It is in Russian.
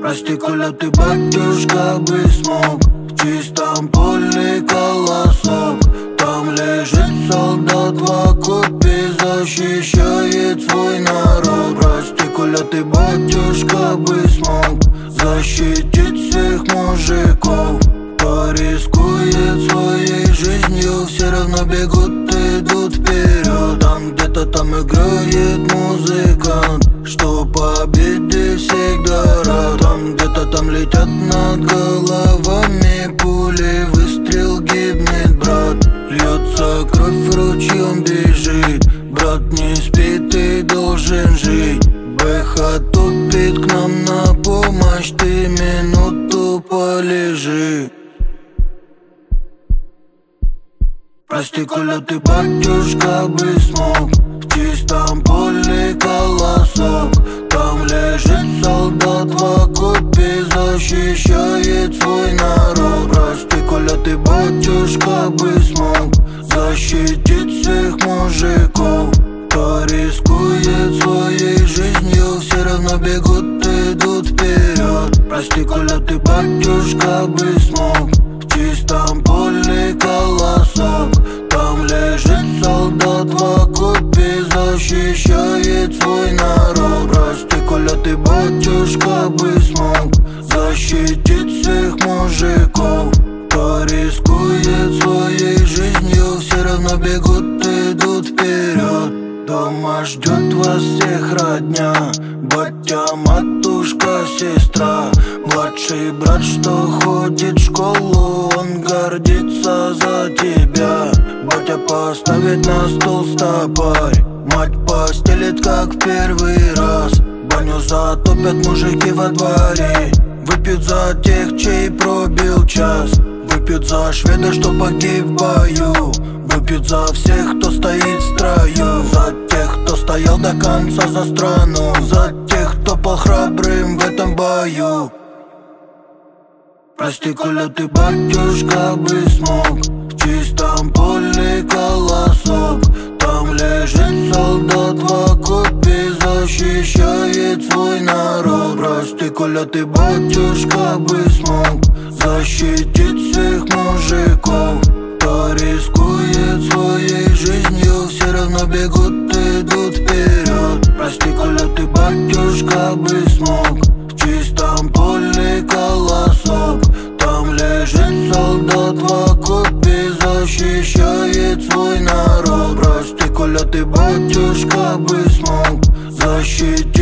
Прости, Коля, ты батюшка бы смог. В чистом поле колосок. Там лежит солдат в окопе Защищает свой народ. Прости, Коля, ты батюшка бы смог. Защитить всех мужиков. Порискует своей жизнью Все равно бегут, летят над головами Пули, выстрел гибнет брат. Льется кровь, ручьем бежит. Брат не спит и должен жить. Бэха тупит к нам на помощь Ты минуту полежи. Прости, Коля, ты батюшка бы Защищает свой народ. Прости, Коля, ты батюшка бы смог Защитить всех мужиков Порискует своей жизнью Все равно бегут, идут вперед. Прости, Коля, ты батюшка бы смог В чистом поле колосок. Там лежит солдат в окопе Защищает свой народ. Прости, Коля, ты батюшка бы Мужиков Порискует своей жизнью. Все равно бегут, идут вперед. Дома ждет вас всех родня. Батя, матушка, сестра. Младший брат, что ходит в школу Он гордится за тебя. Батя поставит на стол стопарь. Мать постелит, как в первый раз. Баню затопят мужики во дворе Выпьют за тех, чей пробил час. Выпьют за шведа, что погиб в бою. Выпьют за всех, кто стоит в строю. За тех, кто стоял до конца за страну. За тех, кто пал храбрым в этом бою. Прости, Коля, ты батюшка бы смог. В чистом поле колосок. Там лежит солдат в окопе Защищает свой народ. Прости, Коля, ты батюшка бы смог Защитить всех мужиков. Порискует своей жизнью Все равно бегут, идут вперед Прости, Коля, ты батюшка бы смог В чистом поле колосок. Там лежит солдат в окопе Защищает свой народ. Прости, Коля, ты батюшка бы смог Защитить